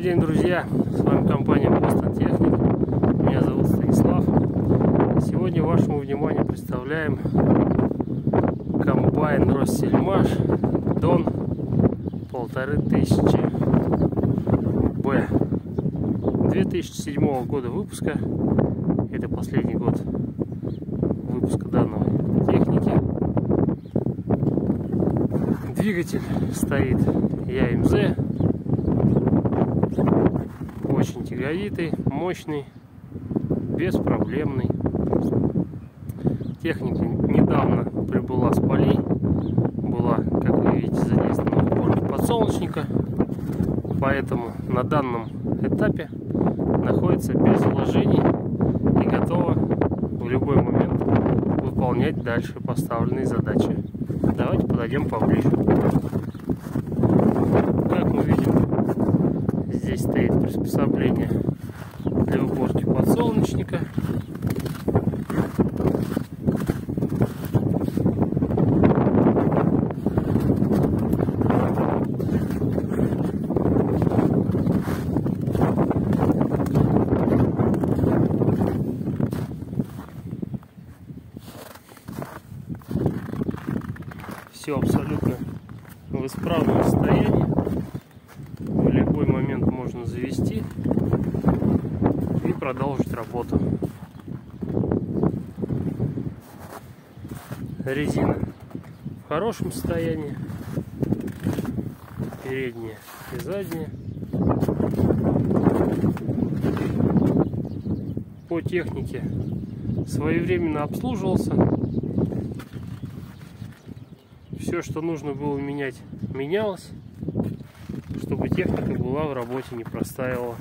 Добрый день, друзья! С вами компания Technic. Меня зовут Станислав. Сегодня вашему вниманию представляем комбайн Россельмаш Дон полторы тысячи Б 2007 года выпуска. Это последний год выпуска данной техники. Двигатель стоит ЯМЗ тяговитый, мощный, беспроблемный. Техника недавно прибыла с полей. Была, как вы видите, задействована уборка подсолнечника. Поэтому на данном этапе находится без вложений и готова в любой момент выполнять дальше поставленные задачи. Давайте подойдем поближе. Здесь стоит приспособление для уборки подсолнечника. Все абсолютно в исправном состоянии можно завести и продолжить работу. Резина в хорошем состоянии, передняя и задняя. По технике своевременно обслуживался. Все, что нужно было менять, менялось техника была в работе, не простаивала.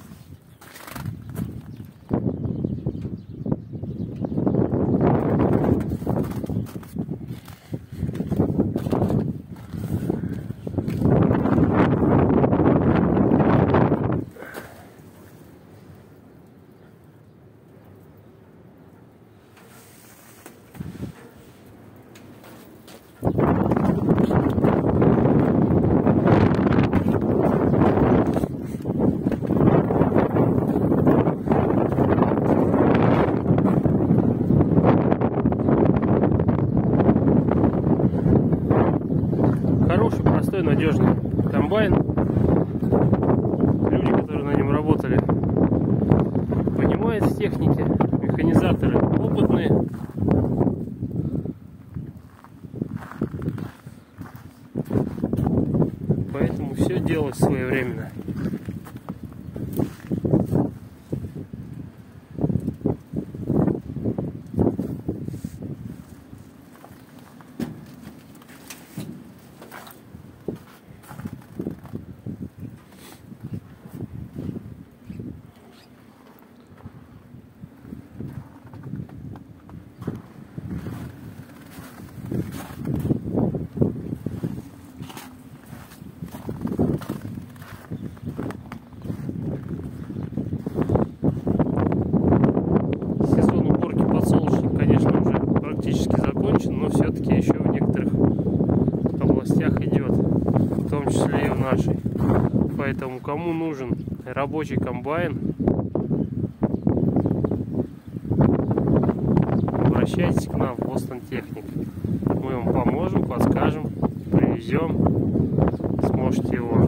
Простой, надежный комбайн. Люди, которые на нем работали, понимают в технике. Механизаторы опытные. Поэтому все делать своевременно. Все-таки еще в некоторых областях идет, в том числе и в нашей. Поэтому кому нужен рабочий комбайн, обращайтесь к нам в Бостон Техник. Мы вам поможем, подскажем, привезем, сможете его